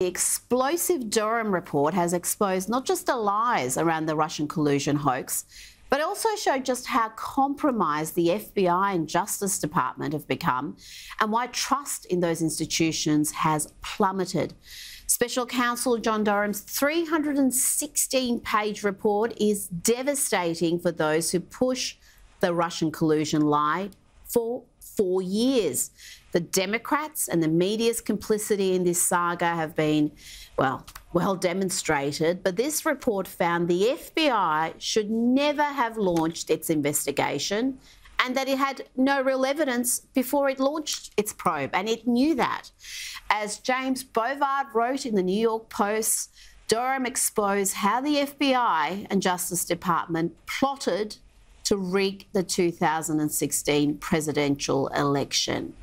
The explosive Durham report has exposed not just the lies around the Russian collusion hoax, but also showed just how compromised the FBI and Justice Department have become and why trust in those institutions has plummeted. Special Counsel John Durham's 316 page report is devastating for those who push the Russian collusion lie for four years. The Democrats and the media's complicity in this saga have been, well, well demonstrated. But this report found the FBI should never have launched its investigation and that it had no real evidence before it launched its probe. And it knew that. As James Bovard wrote in the New York Post, Durham exposed how the FBI and Justice Department plotted to rig the 2016 presidential election.